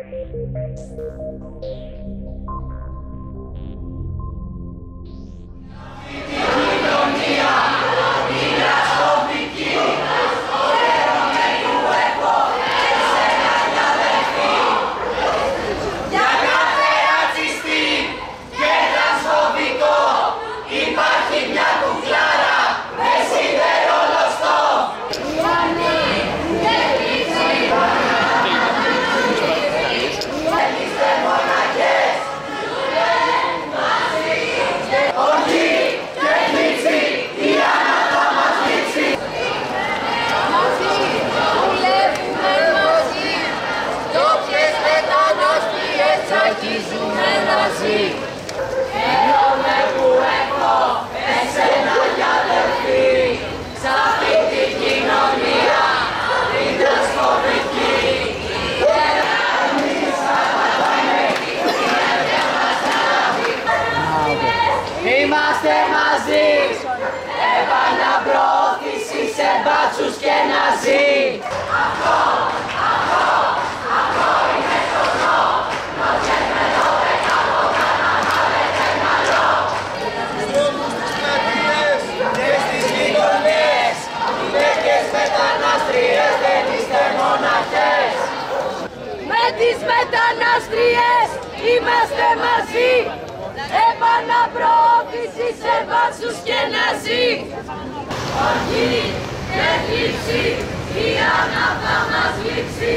Thank you. Τσακίζουμε μαζί. Χαίρομαι που έχω εσένα για αδερφή. Σ' αυτή την κοινωνία την τρανσφοβική Είμαστε μαζί. Επαναπροώθηση μετανάστριες είμαστε μαζί. Επαναπροώθηση σε βάσους και ναζί. Οργή και θλίψη η άναυδα μας λήψη.